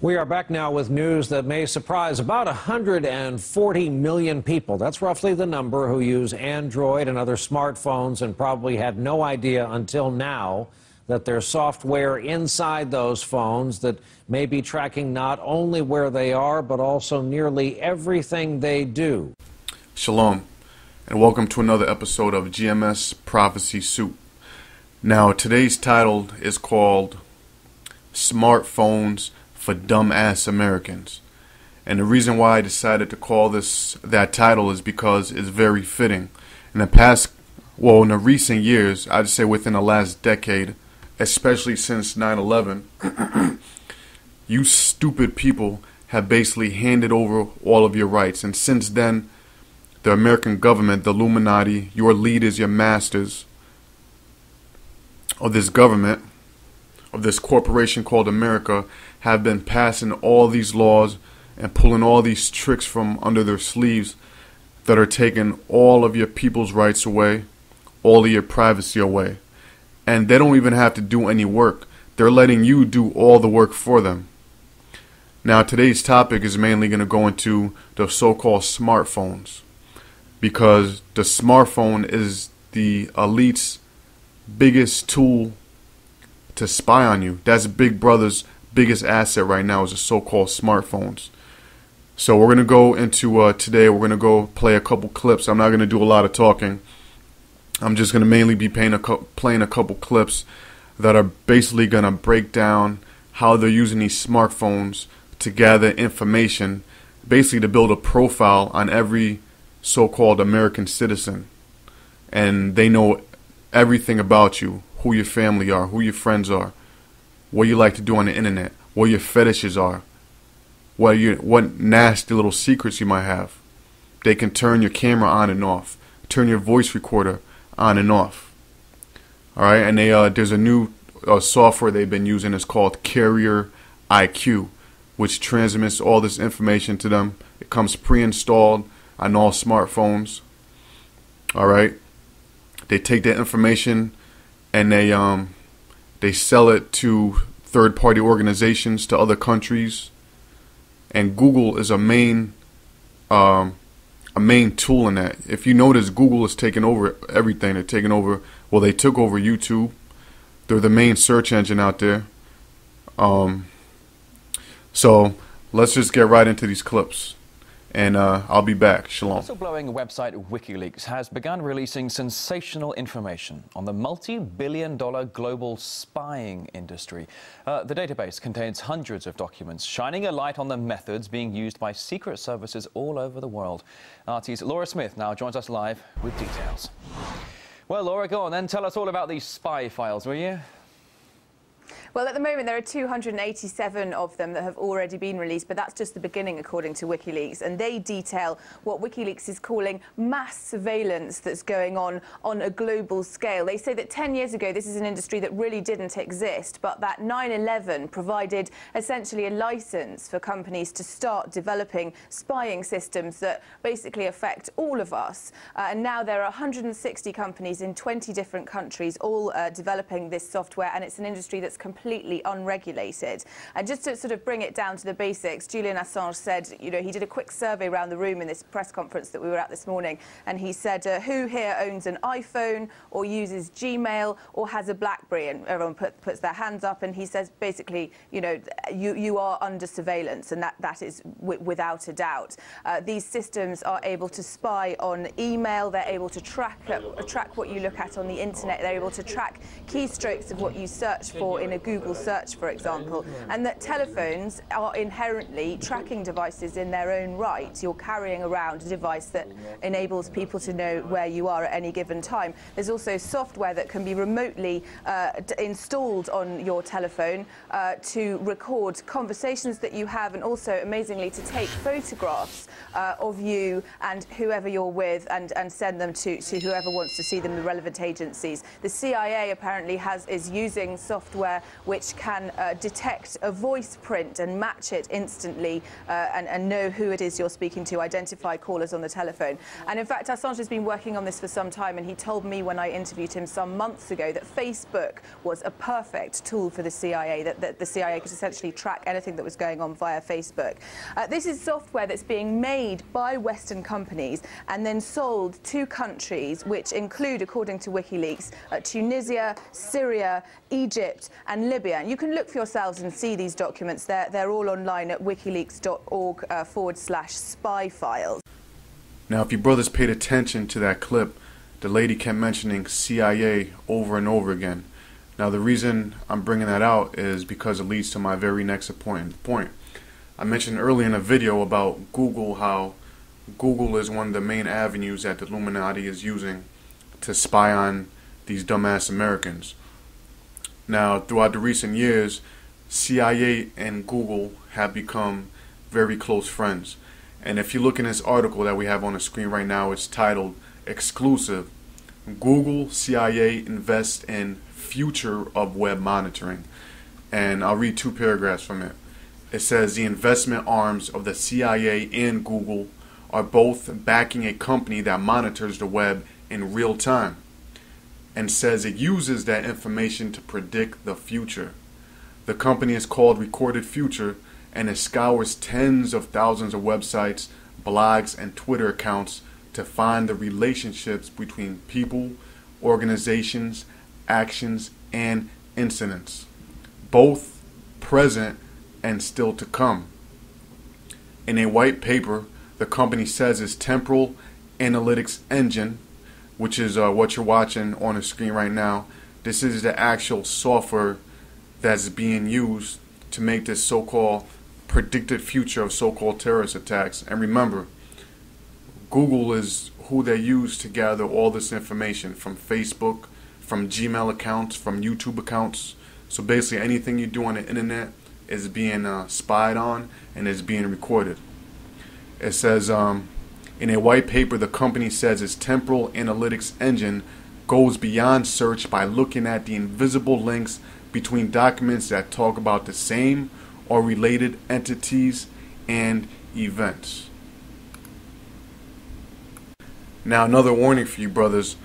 We are back now with news that may surprise about 140 million people. That's roughly the number who use Android and other smartphones and probably had no idea until now that there's software inside those phones that may be tracking not only where they are, but also nearly everything they do. Shalom, and welcome to another episode of GMS Prophecy Soup. Now, today's title is called Smartphones for dumbass Americans. And the reason why I decided to call this that title is because it's very fitting. In the past, well, in the recent years, I'd say within the last decade, especially since 9 11, you stupid people have basically handed over all of your rights. And since then, the American government, the Illuminati, your leaders, your masters of this government, of this corporation called America, have been passing all these laws and pulling all these tricks from under their sleeves that are taking all of your people's rights away, all of your privacy away. And they don't even have to do any work. They're letting you do all the work for them. Now, today's topic is mainly going to go into the so called smartphones because the smartphone is the elite's biggest tool to spy on you. That's Big Brother's biggest asset right now is the so-called smartphones. So we're gonna go into uh, today. We're gonna go play a couple clips. I'm not gonna do a lot of talking. I'm just gonna mainly be playing a, playing a couple clips that are basically gonna break down how they're using these smartphones to gather information, basically to build a profile on every so-called American citizen, and they know everything about you, who your family are, who your friends are, what you like to do on the internet, what your fetishes are, what you what nasty little secrets you might have. They can turn your camera on and off, turn your voice recorder on and off. All right, and they uh, there's a new uh, software they've been using. It's called Carrier IQ, which transmits all this information to them. It comes pre-installed on all smartphones. All right, they take that information and they um they sell it to third party organizations to other countries and Google is a main um, a main tool in that. If you notice Google is taking over everything. They're taking over well they took over YouTube. They're the main search engine out there. Um, so let's just get right into these clips and uh, I'll be back. Shalom. Whistleblowing website WikiLeaks has begun releasing sensational information on the multi-billion dollar global spying industry. Uh, the database contains hundreds of documents shining a light on the methods being used by secret services all over the world. RT's Laura Smith now joins us live with details. Well, Laura, go on then. Tell us all about these spy files, will you? Well, at the moment, there are 287 of them that have already been released, but that's just the beginning, according to WikiLeaks. And they detail what WikiLeaks is calling mass surveillance that's going on on a global scale. They say that 10 years ago, this is an industry that really didn't exist, but that 9-11 provided essentially a license for companies to start developing spying systems that basically affect all of us. Uh, and now there are 160 companies in 20 different countries all uh, developing this software, and it's an industry that's completely completely unregulated. And just to sort of bring it down to the basics, Julian Assange said, you know, he did a quick survey around the room in this press conference that we were at this morning, and he said, uh, who here owns an iPhone or uses Gmail or has a BlackBerry? And everyone put, puts their hands up, and he says, basically, you know, you, you are under surveillance, and that, that is without a doubt. Uh, these systems are able to spy on email, they're able to track, uh, track what you look at on the internet, they're able to track keystrokes of what you search for in a Google search, for example, and that telephones are inherently tracking devices in their own right. You're carrying around a device that enables people to know where you are at any given time. There's also software that can be remotely uh, installed on your telephone uh, to record conversations that you have and also, amazingly, to take photographs uh, of you and whoever you're with and, and send them to, to whoever wants to see them, the relevant agencies. The CIA apparently has is using software which can uh, detect a voice print and match it instantly uh, and, and, know who it is you're speaking to, identify callers on the telephone. And in fact, Assange has been working on this for some time, and he told me when I interviewed him some months ago that Facebook was a perfect tool for the CIA, that, that the CIA could essentially track anything that was going on via Facebook. Uh, this is software that's being made by Western companies and then sold to countries which include, according to WikiLeaks, uh, Tunisia, Syria, Egypt, and Libya. And you can look for yourselves and see these documents. They're, they're all online at wikileaks.org uh, forward slash spy files. Now, if you brothers paid attention to that clip, the lady kept mentioning CIA over and over again. Now, the reason I'm bringing that out is because it leads to my very next important point. I mentioned earlier in a video about Google how Google is one of the main avenues that the Illuminati is using to spy on these dumbass Americans. Now, throughout the recent years, CIA and Google have become very close friends. And if you look in this article that we have on the screen right now, it's titled Exclusive Google CIA Invest in Future of Web Monitoring. And I'll read two paragraphs from it. It says the investment arms of the CIA and Google are both backing a company that monitors the web in real time and says it uses that information to predict the future. The company is called Recorded Future and it scours tens of thousands of websites, blogs, and Twitter accounts to find the relationships between people, organizations, actions, and incidents, both present and still to come. In a white paper, the company says its temporal analytics engine, which is uh, what you're watching on the screen right now, this is the actual software that's being used to make this so called predicted future of so called terrorist attacks. And remember, Google is who they use to gather all this information from Facebook, from Gmail accounts, from YouTube accounts. So basically, anything you do on the internet is being uh, spied on and is being recorded. It says um, in a white paper, the company says its temporal analytics engine goes beyond search by looking at the invisible links between documents that talk about the same or related entities and events. Now, another warning for you, brothers.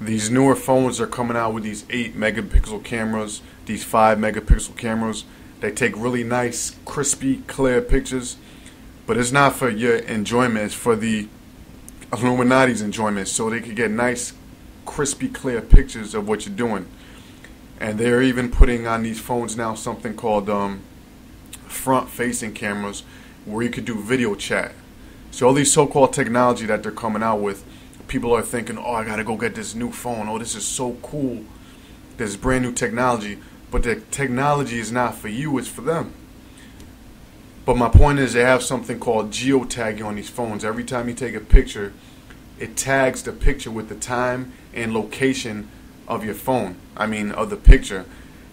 These newer phones are coming out with these 8 megapixel cameras, these 5 megapixel cameras. They take really nice, crispy, clear pictures, but it's not for your enjoyment, it's for the Illuminati's enjoyment, so they could get nice, crispy, clear pictures of what you're doing. And they're even putting on these phones now something called um, front facing cameras where you could do video chat. So, all these so called technology that they're coming out with, people are thinking, oh, I gotta go get this new phone. Oh, this is so cool. This brand new technology but the technology is not for you, it's for them. But my point is, they have something called geotagging on these phones. Every time you take a picture, it tags the picture with the time and location of your phone. I mean, of the picture.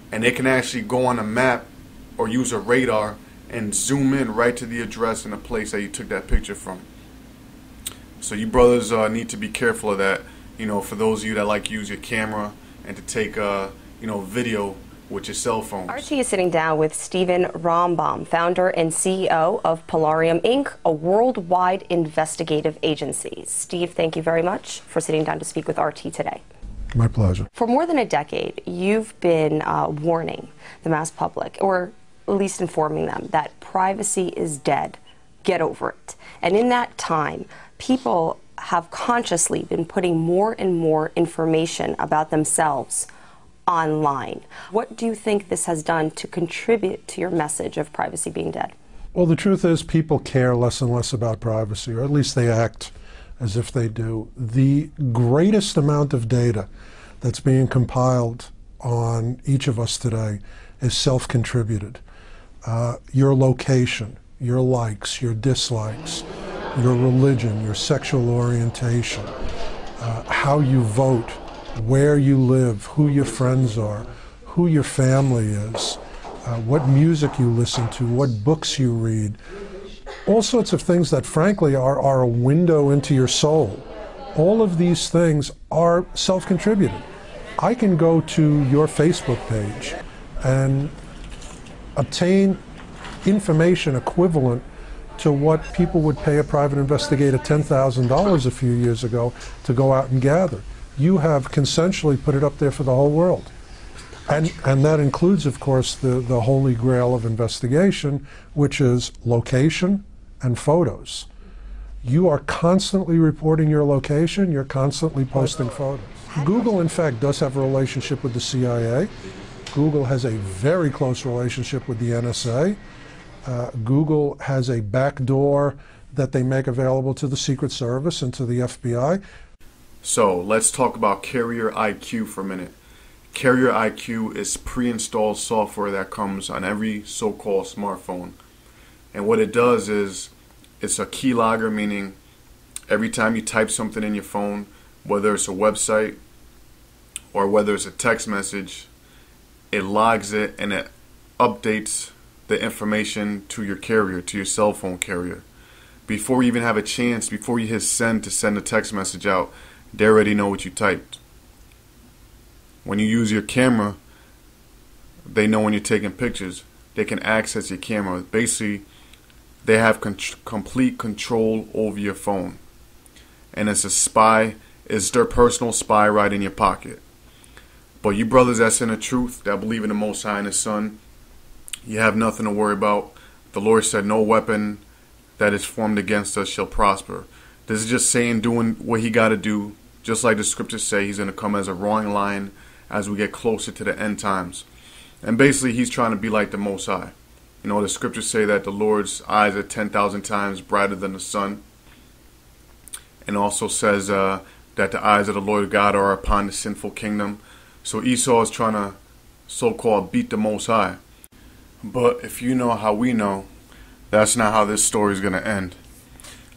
And they can actually go on a map or use a radar and zoom in right to the address and the place that you took that picture from. So you brothers uh, need to be careful of that. You know, for those of you that like use your camera and to take uh, you know video with your cell phones. RT is sitting down with Stephen Rambam, founder and CEO of Pallorium Inc., a worldwide investigative agency. Steve, thank you very much for sitting down to speak with RT today. My pleasure. For more than a decade, you've been uh, warning the mass public, or at least informing them, that privacy is dead. Get over it. And in that time, people have consciously been putting more and more information about themselves online. What do you think this has done to contribute to your message of privacy being dead? Well, the truth is, people care less and less about privacy, or at least they act as if they do. The greatest amount of data that's being compiled on each of us today is self contributed. Uh, your location, your likes, your dislikes, your religion, your sexual orientation, uh, how you vote, where you live, who your friends are, who your family is, uh, what music you listen to, what books you read, all sorts of things that, frankly, are, are a window into your soul. All of these things are self contributed. I can go to your Facebook page and obtain information equivalent to what people would pay a private investigator $10,000 a few years ago to go out and gather. You have consensually put it up there for the whole world. And, and that includes, of course, the, the holy grail of investigation, which is location and photos. You are constantly reporting your location, you're constantly posting photos. Google, in fact, does have a relationship with the CIA. Google has a very close relationship with the NSA. Uh, Google has a backdoor that they make available to the Secret Service and to the FBI. So let's talk about Carrier IQ for a minute. Carrier IQ is pre installed software that comes on every so called smartphone. And what it does is it's a keylogger, meaning every time you type something in your phone, whether it's a website or whether it's a text message, it logs it and it updates the information to your carrier, to your cell phone carrier. Before you even have a chance, before you hit send to send a text message out, they already know what you typed. When you use your camera, they know when you're taking pictures. They can access your camera. Basically, they have con- complete control over your phone. And it's a spy, it's their personal spy right in your pocket. But you brothers that's in the truth, that believe in the Most High and His Son, you have nothing to worry about. The Lord said, No weapon that is formed against us shall prosper. This is just Satan doing what he got to do, just like the scriptures say, he's going to come as a roaring lion as we get closer to the end times. And basically, he's trying to be like the Most High. You know, the scriptures say that the Lord's eyes are 10,000 times brighter than the sun. And also says uh, that the eyes of the Lord God are upon the sinful kingdom. So Esau is trying to so called beat the Most High. But if you know how we know, that's not how this story is going to end.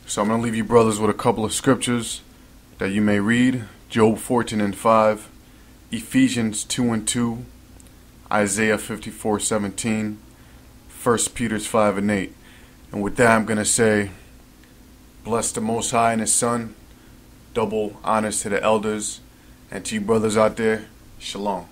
So I'm going to leave you brothers with a couple of scriptures that you may read Job 14 and 5, Ephesians 2 and 2, Isaiah 54 17, 1 Peter's 5 and 8. And with that, I'm going to say, bless the Most High and His Son, double honors to the elders, and to you brothers out there, shalom.